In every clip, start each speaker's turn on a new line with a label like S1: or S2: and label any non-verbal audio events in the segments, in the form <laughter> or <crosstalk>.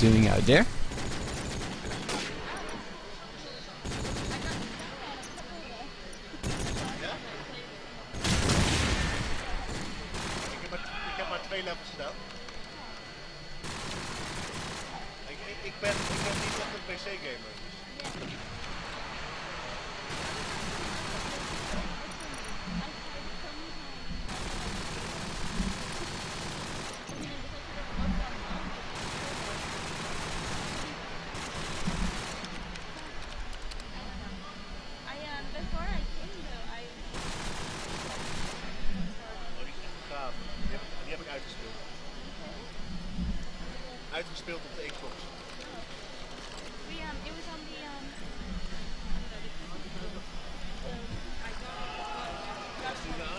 S1: doing out there.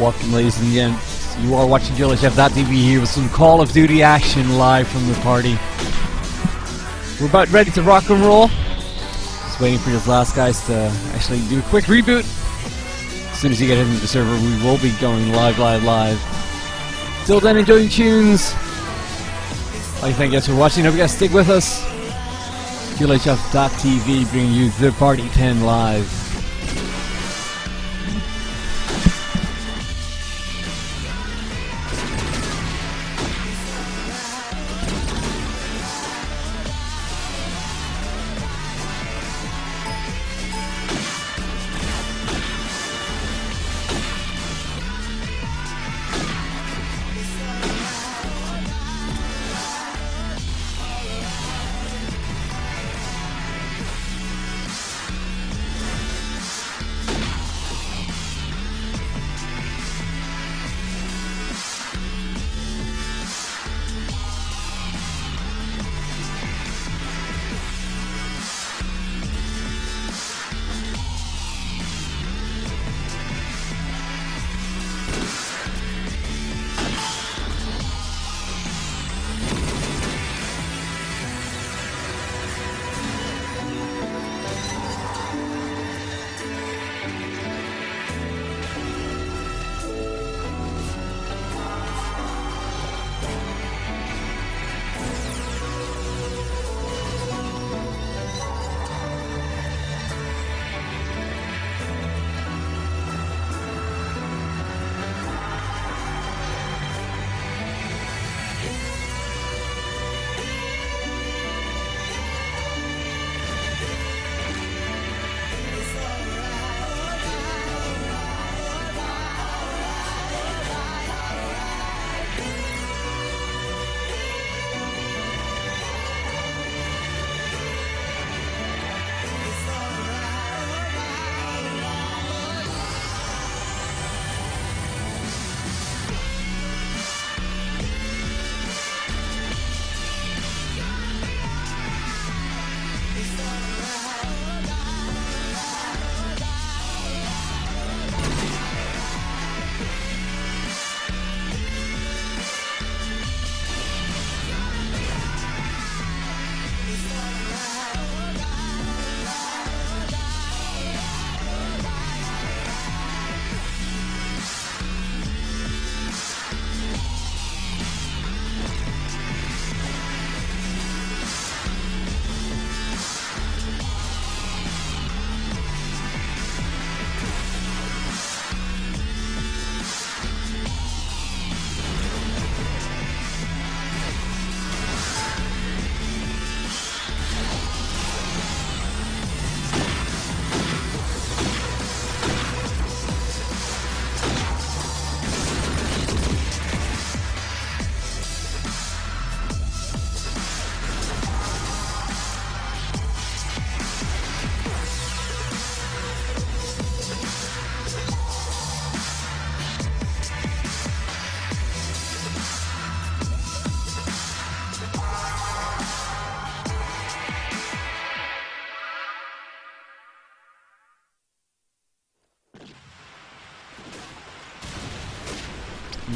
S1: Welcome, ladies and gents. You are watching JoeLHF.tv here with some Call of Duty action live from the party. We're about ready to rock and roll. Just waiting for these last guys to actually do a quick reboot. As soon as you get into the server, we will be going live, live, live. Till then, enjoy your tunes. To thank you guys for watching. Hope you guys stick with us. JoeLHF.tv bringing you the Party 10 live.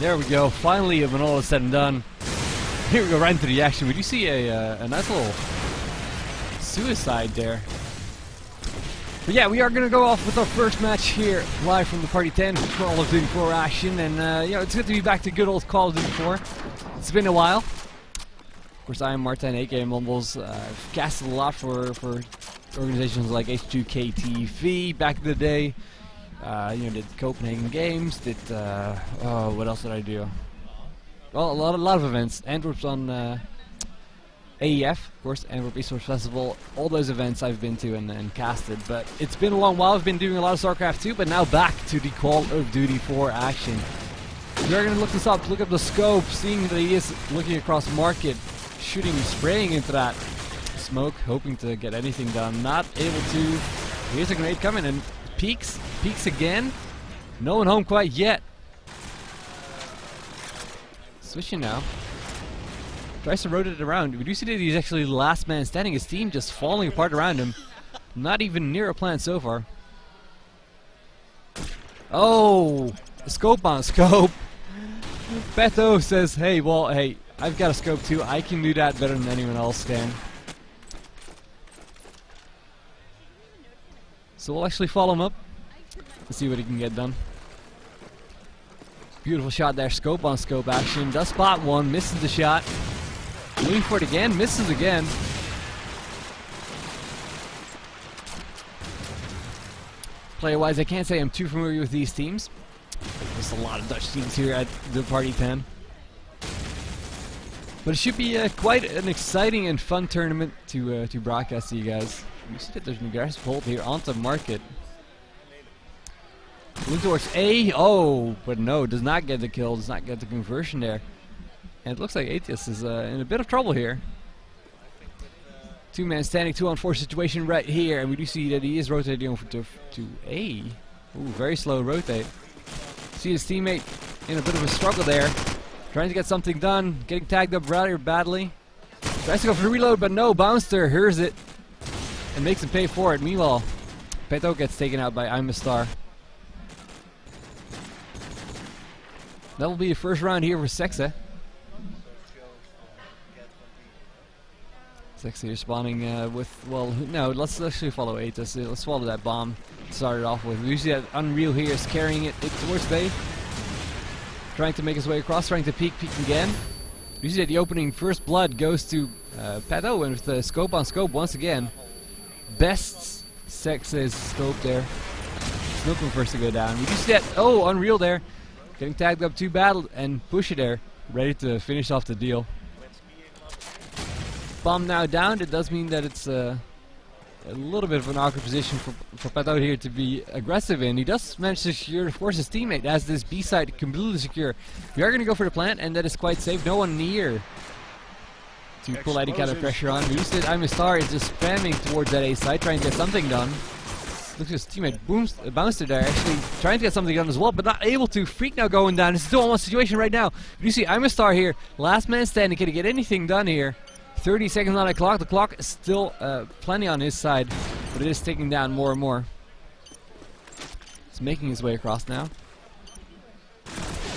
S2: There we go. Finally, when all is said and done, here we go right into the action. We do see a, uh, a nice little suicide there. But yeah, we are going to go off with our first match here, live from the Party 10 Call of Duty 4 action. And, uh, you know, it's good to be back to good old Call of Duty 4. It's been a while. Of course, I am Martin, aka Mumbles. Uh, I've casted a lot for, for organizations like H2KTV back in the day. Uh, you know, did Copenhagen Games, did, uh, oh, what else did I do? Well, a lot, a lot of events. Antwerp's on uh, AEF, of course, Antwerp Esports Festival. All those events I've been to and, and casted. But it's been a long while. I've been doing a lot of StarCraft 2, but now back to the Call of Duty 4 action. We're going to look this up, look up the scope, seeing that he is looking across market, shooting, spraying into that smoke, hoping to get anything done. Not able to. Here's a grenade coming and peeks, Peaks again. No one home quite yet. Switching now. Tries to rotate it around. We do see that he's actually the last man standing. His team just falling apart around him. Not even near a plan so far. Oh! Scope on scope! Beto says, hey, well, hey, I've got a scope too. I can do that better than anyone else can. So we'll actually follow him up to see what he can get done. Beautiful shot there, scope on scope action. Does spot one, misses the shot. Looking for it again, misses again. Player wise, I can't say I'm too familiar with these teams. There's a lot of Dutch teams here at the Party 10. But it should be uh, quite an exciting and fun tournament to uh, to broadcast to you guys. You see that there's an aggressive hold here onto market. Look towards A. Oh, but no, does not get the kill, does not get the conversion there. And it looks like Atheist is uh, in a bit of trouble here. Two man standing, two on four situation right here, and we do see that he is rotating over to, to A. Ooh, very slow rotate. See his teammate in a bit of a struggle there. Trying to get something done, getting tagged up rather badly. Tries to go for reload, but no, Bouncer hears it and makes him pay for it. Meanwhile, Peto gets taken out by I'm a Star. That will be the first round here for Sexa. Sexa here spawning uh, with, well, no, let's actually follow AETAS. Uh, let's follow that bomb started off with. We see that Unreal here is carrying it, it towards Bay. Trying to make his way across, trying to peek, peek again. We see that the opening first blood goes to uh, Peto and with the scope on scope once again. Best Sexa's scope there. Looking first to go down. We do see that, oh, Unreal there. Getting tagged up too bad and Pushy there, ready to finish off the deal. Bomb now down, it does mean that it's uh, a little bit of an awkward position for, for Pato here to be aggressive in. He does manage to secure, of course, his teammate as this B side completely secure. We are going to go for the plant, and that is quite safe. No one near to pull any kind of pressure on. Boosted, I'm a star is just spamming towards that A side, trying to get something done. Looks like his teammate booms, uh, bounced there, actually trying to get something done as well, but not able to. Freak now going down. It's still almost situation right now. You see, I'm a star here. Last man standing. Can he get anything done here? 30 seconds on the clock. The clock is still uh, plenty on his side, but it is ticking down more and more. He's making his way across now.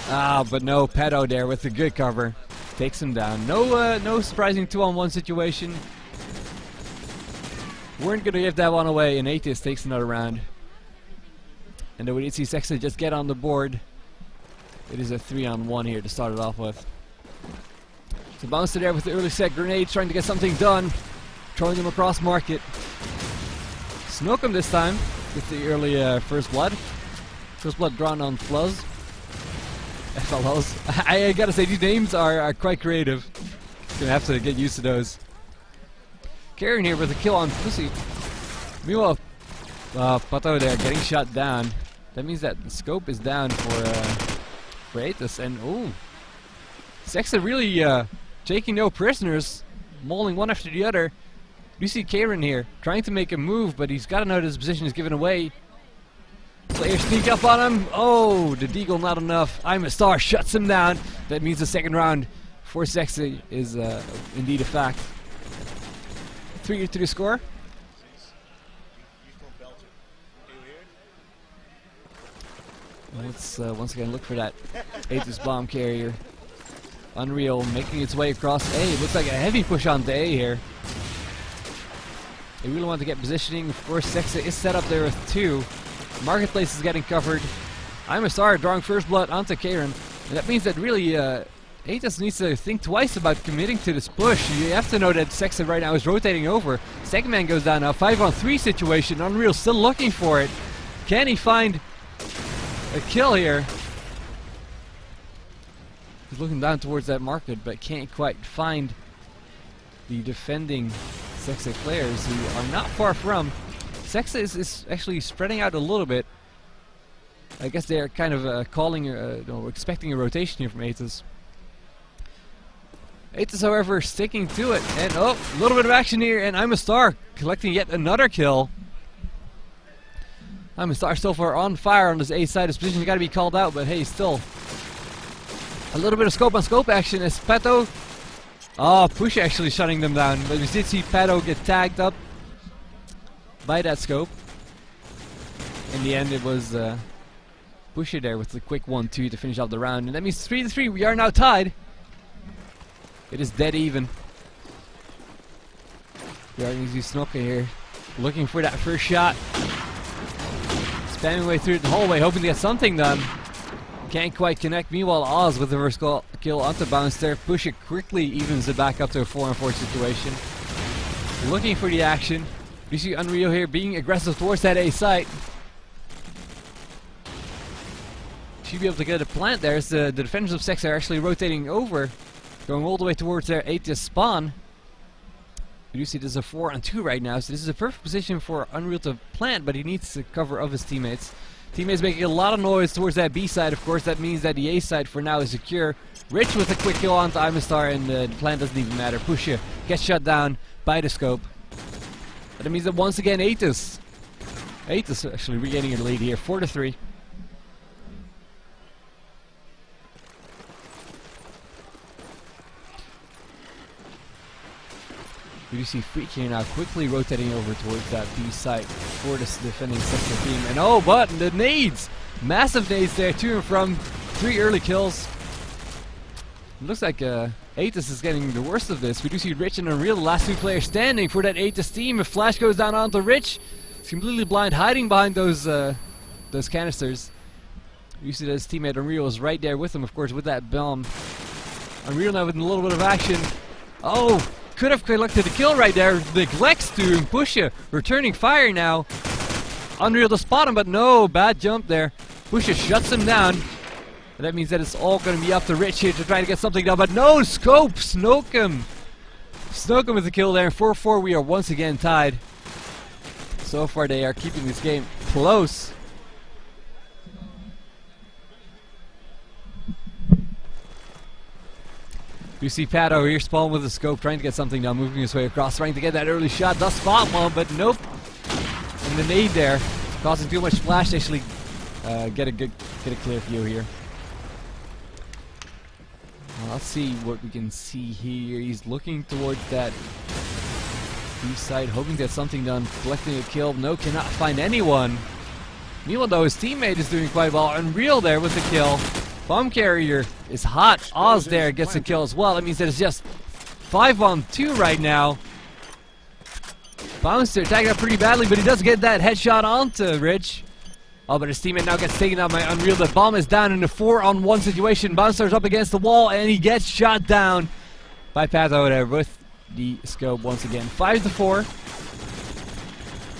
S2: Ah, but no, Pato there with the good cover. Takes him down. No uh, no surprising two-on-one situation. We weren't gonna give that one away, and AETAS takes another round. And then we see Sexa just get on the board. It is a three-on-one here to start it off with. So Bouncer there with the early set grenade, trying to get something done. Throwing them across market. Snook him this time with the early uh, first blood. First blood drawn on Fluzz. FLOs. <laughs> I, I gotta say, these names are, are quite creative. Gonna have to get used to those. Karen here with a kill on Pussy. Meanwhile, uh, Pato there getting shot down. That means that the scope is down for uh, for AETAS. And oh, Sexa really uh, taking no prisoners, mauling one after the other. You see Karen here trying to make a move, but he's got to know that his position is given away. Sneak up on him. Oh, the Deagle not enough. I'm a star shuts him down. That means the second round for Sexa is uh, indeed a fact. Three to the score. Let's uh, once again look for that Aegis bomb carrier. Unreal making its way across A. Looks like a heavy push onto A here. They really want to get positioning. Of course, Sexa is set up there with two. Marketplace is getting covered. I'm a star drawing first blood onto Karen. And that means that really uh, AETAS needs to think twice about committing to this push. You have to know that Sexa right now is rotating over. Second man goes down now. 5 on 3 situation. Unreal still looking for it. Can he find a kill here? He's looking down towards that market, but can't quite find the defending Sexa players who are not far from. Sexa is, is actually spreading out a little bit. I guess they're kind of uh, calling, uh, no, expecting a rotation here from AETAS. AETAS, however, sticking to it. And oh, a little bit of action here, and I'm a star collecting yet another kill. I'm a star so far on fire on this A side. His position's got to be called out, but hey, still. A little bit of scope on scope action as Peto. Oh, Push actually shutting them down. But we did see Peto get tagged up by that scope. In the end, it was uh, Pusher there with the quick 1-2 to finish off the round. And that means 3 to 3. We are now tied. It is dead even. To Snoka here. Looking for that first shot. Spamming way through the hallway, hoping to get something done. Can't quite connect. Meanwhile, Oz with the first kill onto bounce there. Push it quickly, evens it back up to a 4 on 4 situation. Looking for the action. You see Unreal here being aggressive towards that A site. Should be able to get a plant there as the, the defenders of Sex are actually rotating over. Going all the way towards their AETAS spawn. You see there's a 4 on 2 right now, so this is a perfect position for Unreal to plant, but he needs the cover of his teammates. Teammates making a lot of noise towards that B side, of course, that means that the A side for now is secure. Rich with a quick kill onto Imastar, and uh, the plant doesn't even matter. Pusha gets shut down by the scope. That means that once again AETAS. AETAS actually regaining a lead here, 4 to 3. We do see Freak here now quickly rotating over towards that B site for this defending sector team. And oh, but the nades! Massive nades there to and from. Three early kills. It looks like uh, AETAS is getting the worst of this. We do see Rich and Unreal, the last two players standing for that AETAS team. If Flash goes down onto Rich, he's completely blind, hiding behind those uh, those canisters. You see that his teammate Unreal is right there with him, of course, with that bomb. Unreal now with a little bit of action. Oh, could have collected the kill right there. Neglects to push you. Returning fire now. Unreal to spot him, but no, bad jump there. Pusha shuts him down. And that means that it's all going to be up to Rich here to try to get something done. But no, Scope, Snoke him. Snoke him with the kill there. 4-4, we are once again tied. So far, they are keeping this game close. You see Pato here spawn with the scope, trying to get something done, moving his way across, trying to get that early shot. Does spot one, but nope. And the nade there, causing too much flash. to actually uh, get a good, get a clear view here. Let's see what we can see here. He's looking towards that B side, hoping to get something done, collecting a kill. No, cannot find anyone. Meanwhile, though, his teammate is doing quite well. Unreal there with the kill. Bomb carrier is hot. Oz there gets a kill as well. That means that it's just 5 on 2 right now. Bouncer tagged up pretty badly, but he does get that headshot onto Rich. Oh, but his teammate now gets taken out by Unreal. The bomb is down in a 4 on 1 situation. Bouncer's up against the wall, and he gets shot down by Pato there with the scope once again. 5 to 4.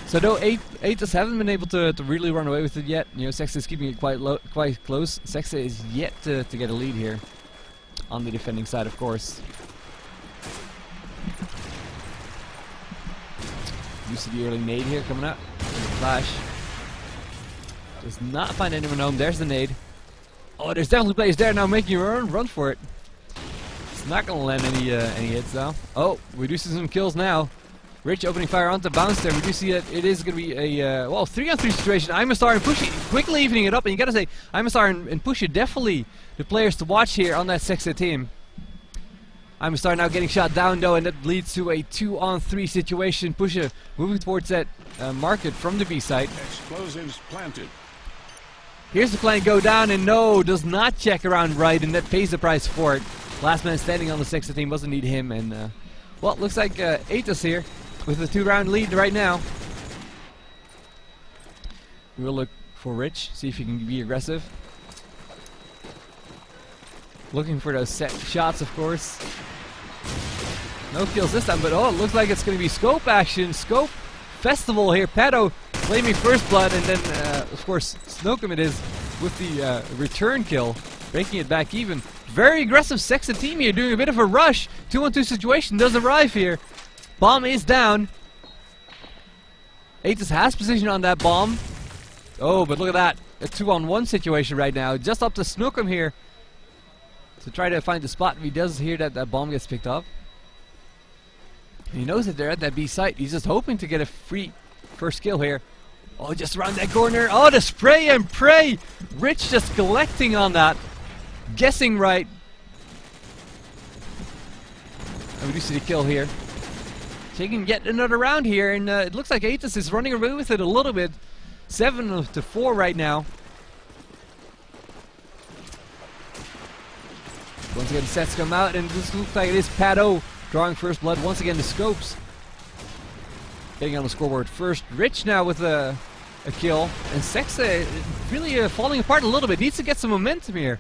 S2: So though eight AETAS haven't been able to, to really run away with it yet, you know, Sexa is keeping it quite low, quite close. Sexa is yet to, to get a lead here on the defending side, of course. You see the early nade here coming up. Flash. Does not find anyone home. There's the nade. Oh, there's definitely players there now making your run, run for it. It's not going to land any uh, any hits though. Oh, we do see some kills now. Rich opening fire onto bounce there. We do see that it is going to be a uh, well three on three situation. I'm a star and Pushy quickly evening it up, and you got to say Imastar and, and Pushy definitely the players to watch here on that Sexa team. Imastar now getting shot down though, and that leads to a two on three situation. Pusha moving towards that uh, market from the B site.
S3: Explosives planted.
S2: Here's the plane go down, and no, does not check around right, and that pays the price for it. Last man standing on the Sexa team doesn't need him, and uh, well, looks like uh, AETAS here with a two-round lead right now. We'll look for Rich, see if he can be aggressive. Looking for those set shots, of course. No kills this time, but oh, it looks like it's going to be scope action. Scope festival here. Pato claiming first blood, and then, uh, of course, Snookum it is with the uh, return kill, breaking it back even. Very aggressive Sexa team here, doing a bit of a rush. 2-1-2 situation does arrive here. Bomb is down. AETAS has position on that bomb. Oh, but look at that. A two-on-one situation right now. Just up to Snookum here. To try to find the spot. If he does hear that that bomb gets picked up. he knows that they're at that B site. He's just hoping to get a free first kill here. Oh, just around that corner. Oh, the spray and pray. Rich just collecting on that. Guessing right. And we do see the kill here. Taking yet another round here, and uh, it looks like AETAS is running away with it a little bit. 7 to 4 right now. Once again, sets come out, and this looks like it is Pato drawing first blood. Once again, the scopes getting on the scoreboard first. Rich now with a, a kill, and Sexa really uh, falling apart a little bit. Needs to get some momentum here.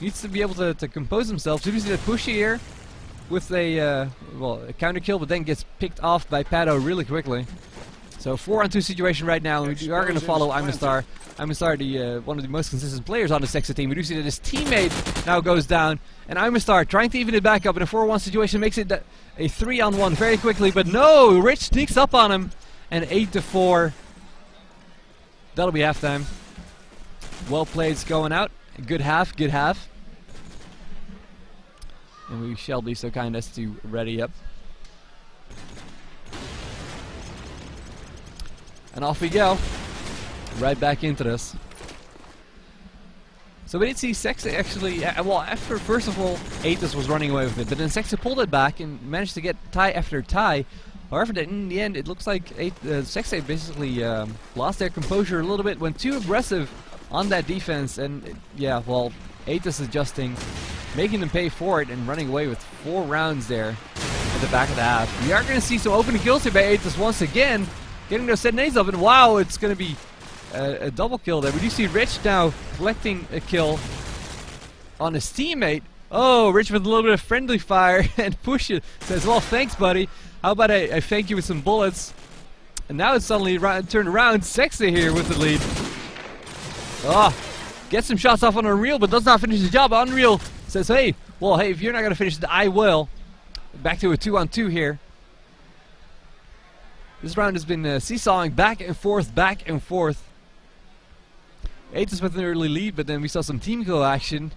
S2: Needs to be able to, to compose himself. So you see that push here with a uh, well a counter kill, but then gets picked off by Pato really quickly. So four on two situation right now. We are going to follow i'm a star Imastar. Imastar, the uh, one of the most consistent players on the Sexa team. We do see that his teammate now goes down, and Imastar trying to even it back up in a 4-1 situation makes it a three on one very quickly. But no, Rich sneaks up on him, and eight to four. That'll be halftime. Well played, going out. Good half, good half. And we shall be so kind as to ready up. And off we go. Right back into this. So we did see Sexa actually, uh, well, after first of all, AETAS was running away with it, but then Sexa pulled it back and managed to get tie after tie. However, in the end, it looks like eight, uh, basically um, lost their composure a little bit, went too aggressive on that defense, and yeah, well, AETAS adjusting, making them pay for it, and running away with four rounds there at the back of the half. We are going to see some open kills here by AETAS once again, getting those set nades up, and wow, it's going to be a, a double kill there. We do see Rich now collecting a kill on his teammate. Oh, Rich with a little bit of friendly fire, <laughs> and Push it says, well, thanks, buddy. How about I, I fake you with some bullets? And now it's suddenly turned around. Sexy here with the lead. Oh, gets some shots off on Unreal, but does not finish the job. Unreal says, hey, well, hey, if you're not going to finish it, I will. Back to a two-on-two 2 here. This round has been uh, seesawing back and forth, back and forth. Aegis with an early lead, but then we saw some team kill action.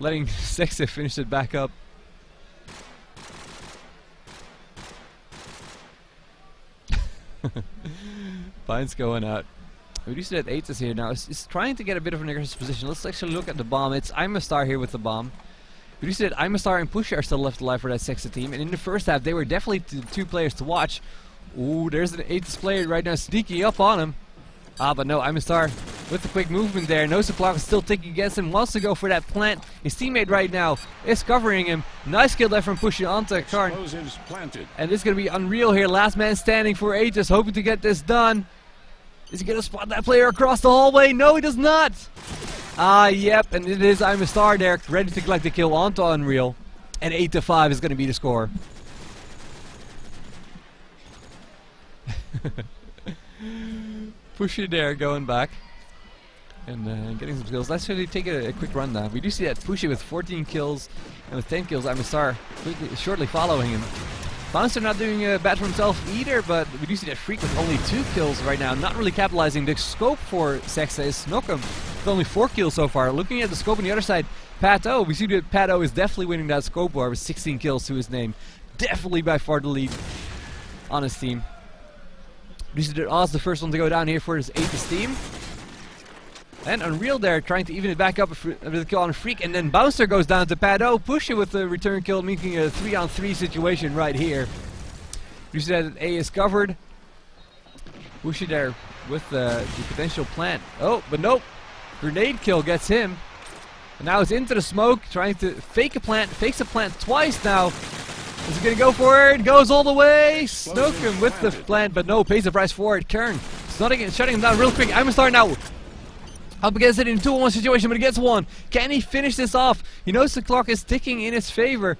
S2: Letting <laughs> Sexa finish it back up. <laughs> Pine's going out. We do see that Aegis here now. It's, it's trying to get a bit of an aggressive position. Let's actually look at the bomb. It's I'm a star here with the bomb. We do see that I'm a star and Pusher are still left alive for that Sexa team. And in the first half, they were definitely the two players to watch. Ooh, there's an AETAS player right now sneaking up on him. Ah, but no, I'm a star with the quick movement there. No clock is still ticking against him. Wants to go for that plant. His teammate right now is covering him. Nice kill there from Pusher onto Karn. And this is going to be unreal here. Last man standing for ages, hoping to get this done. Is he going to spot that player across the hallway? No, he does not. Ah, yep, and it is I'm a star there, ready to collect the kill onto Unreal. And 8 to 5 is going to be the score. <laughs> Push it there, going back. And uh, getting some kills. Let's really take a, a quick rundown. We do see that Pushy with 14 kills and with 10 kills, I'm a star quickly, shortly following him. Bouncer not doing uh, bad for himself either, but we do see that Freak with only two kills right now, not really capitalizing. The scope for Sexa is Snookum with only four kills so far. Looking at the scope on the other side, Pato, we see that Pato is definitely winning that scope war with 16 kills to his name. Definitely by far the lead on his team. That Oz the first one to go down here for his 8th team. And Unreal there trying to even it back up with a kill on Freak, and then Bouncer goes down to Pato, push it with the return kill, making a 3 on 3 situation right here. You see that A is covered. Push it there with the, the potential plant. Oh, but nope. Grenade kill gets him. And now it's into the smoke, trying to fake a plant, fakes a plant twice now. Is he gonna go for it? Goes all the way. Snook him with the plant, but no, pays the price for it. Kern, shutting, shutting him down real quick. I'm starting star now. Up against it in a 2-1 situation, but he gets one. Can he finish this off? He knows the clock is ticking in his favor.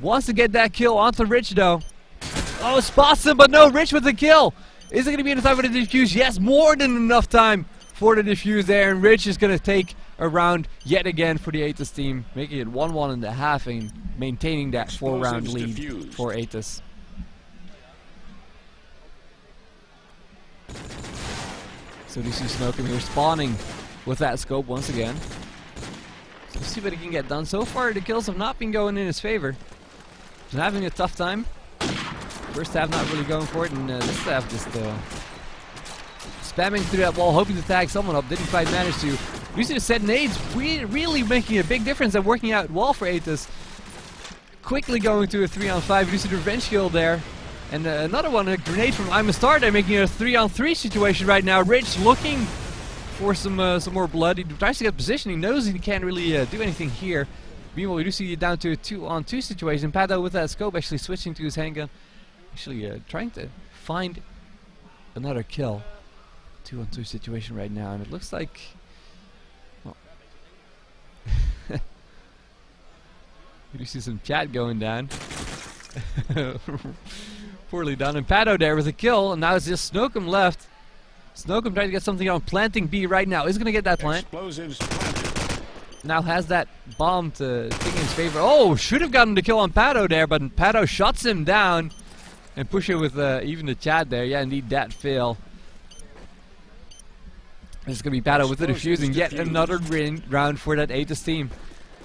S2: Wants to get that kill onto Rich, though. Oh, spots him, but no, Rich with the kill. Is it going to be enough time for the defuse? Yes, more than enough time for the defuse there, and Rich is going to take a round yet again for the AETAS team, making it 1-1 in the half and maintaining that four-round lead
S3: diffused.
S2: for AETAS. So do you see Snookum here spawning with that scope once again. Let's see what he can get done. So far, the kills have not been going in his favor. He's having a tough time. First half not really going for it, and uh, this half just uh, spamming through that wall, hoping to tag someone up. Didn't quite manage to. Using the set nades, re really making a big difference and working out well for AETAS. Quickly going to a 3 on 5, using the revenge kill there. And uh, another one, a grenade from I'm a Star there, making a 3 on 3 situation right now. Rich looking for some uh, some more blood. He tries to get position. He knows he can't really uh, do anything here. Meanwhile, we do see down to a two on two situation. Pato with that scope actually switching to his handgun. Actually uh, trying to find another kill. Two on two situation right now. And it looks like... Well, <laughs> we see some chat going down. <laughs> Poorly done. And Pato there with a kill. And now it's just Snookum left. Snookum trying to get something on planting B right now. Is going to get that plant.
S3: Explosives planted.
S2: Now has that bomb to take in his favor. Oh, should have gotten the kill on Pato there, but Pato shuts him down. And push it with uh, even the Chad there. Yeah, indeed, that fail. This is going to be battle with the defusing. Yet
S3: defused.
S2: another round for that AETAS team.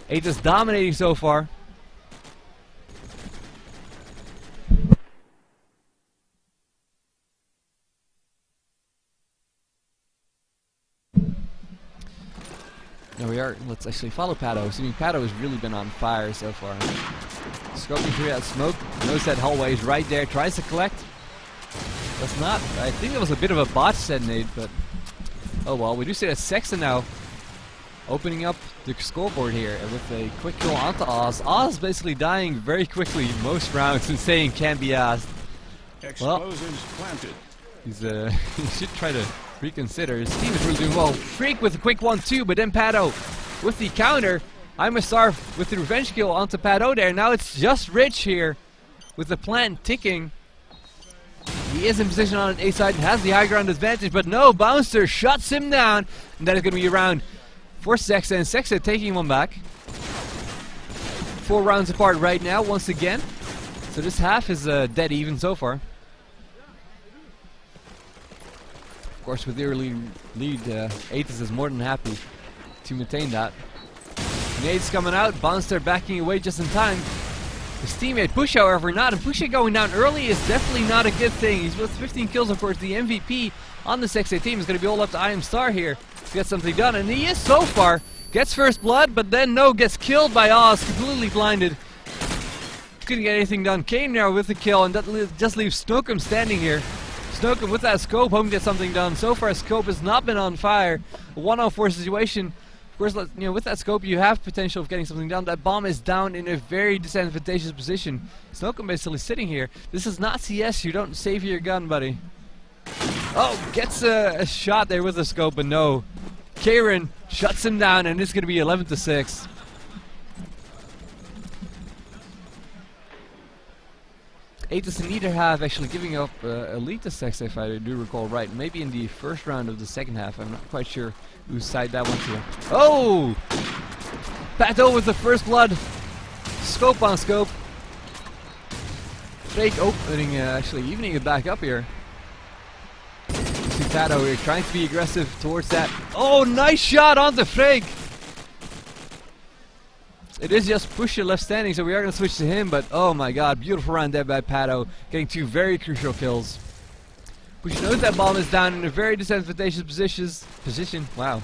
S2: AETAS dominating so far. There we are. Let's actually follow Pato. I mean, Pato has really been on fire so far. Scoping through that smoke. Knows that hallway is right there. Tries to collect. Does not. I think it was a bit of a botch detonate, but... Oh well. We do see that Sexton now opening up the scoreboard here with a quick kill onto Oz. Oz basically dying very quickly most rounds and saying can't be asked.
S3: Explosives planted.
S2: He's uh, <laughs> he should try to reconsider. His team is really doing well. Freak with a quick one too, but then Pato with the counter. I'm a star with the revenge kill onto Pato there. Now it's just Rich here with the plant ticking. He is in position on an A side and has the high ground advantage, but no, Bouncer shuts him down, and that is going to be a round for Sexa, and Sexa taking one back. Four rounds apart right now, once again. So this half is uh, dead even so far. Of course, with the early lead, uh, AETAS is more than happy to maintain that. Nades coming out, Bonster backing away just in time. His teammate Push, however, not. And Push going down early is definitely not a good thing. He's with 15 kills, of course. The MVP on the Sexay team is going to be all up to I Am Star here to get something done. And he is so far. Gets first blood, but then no, gets killed by Oz, completely blinded. Couldn't get anything done. Kane now with the kill, and that just leaves Snookum standing here. Snookum with that scope, hoping to get something done. So far, scope has not been on fire. A 104 situation. Course, you know, with that scope, you have potential of getting something done. That bomb is down in a very disadvantageous position. Snookum basically sitting here. This is not CS. You don't save your gun, buddy. Oh, gets a, a shot there with the scope, but no. Kieran shuts him down, and it's going to be 11 to 6. AETAS and neither half actually giving up uh, a lead to Sex, if I do recall right. Maybe in the first round of the second half. I'm not quite sure whose side that went to. Oh! Pato with the first blood. Scope on scope. Fake opening, uh, actually evening it back up here. See Pato here trying to be aggressive towards that. Oh, nice shot on the Frake! It is just Pusher left standing, so we are going to switch to him, but oh my god, beautiful round there by Pato, getting two very crucial kills. Pusher knows that bomb is down in a very disadvantageous positions, position. Wow.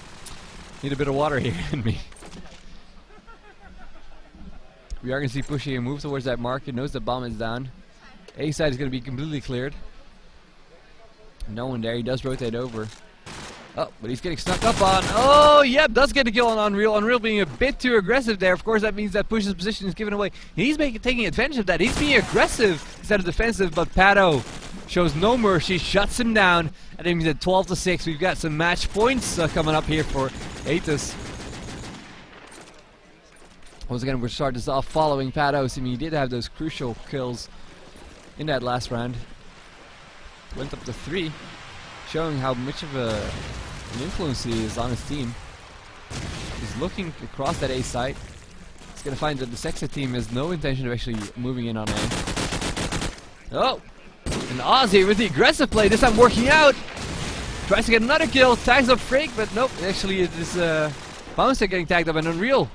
S2: Need a bit of water <laughs> here in me. We are going to see here move towards that mark. He knows the bomb is down. A side is going to be completely cleared. No one there. He does rotate over. Oh, but he's getting snuck up on. Oh, yep, does get a kill on Unreal. Unreal being a bit too aggressive there. Of course, that means that Push's position is given away. He's making taking advantage of that. He's being aggressive instead of defensive, but Pato shows no mercy, shuts him down, and it means at 12 to 6. We've got some match points uh, coming up here for AETAS. Once again, we're starting this off following Pato. I mean, he did have those crucial kills in that last round. Went up to three, showing how much of a, an influence he is on his team. He's looking across that A site. He's going to find that the Sexa team has no intention of actually moving in on A. Oh! And Ozzy with the aggressive play, this time working out! Tries to get another kill, tags up Freak, but nope, actually it is uh, Bouncer getting tagged up and Unreal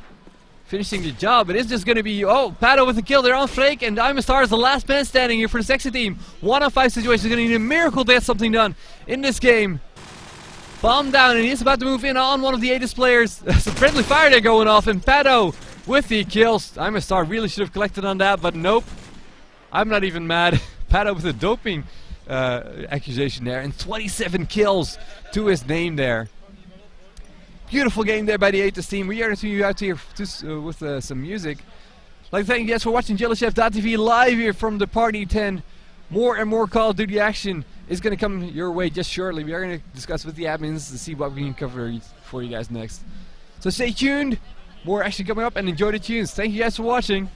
S2: finishing the job. It is just going to be, oh, Pato with the kill there on Flake, and Diamond Star is the last man standing here for the Sexy team. One on five situation is going to need a miracle to get something done in this game. Bomb down, and he's about to move in on one of the Aegis players. <laughs> Some friendly fire there going off, and Pato with the kills. Diamond Star really should have collected on that, but nope. I'm not even mad. <laughs> Pato with a doping uh, accusation there, and 27 kills to his name there. Beautiful game there by the Aegis team. We are to you out here to, uh, with uh, some music. Like thank you guys for watching JellowChef.tv live here from the Party 10. More and more Call of Duty action is going to come your way just shortly. We are going to discuss with the admins to see what we can cover for you guys next. So stay tuned. More action coming up and enjoy the tunes. Thank you guys for watching.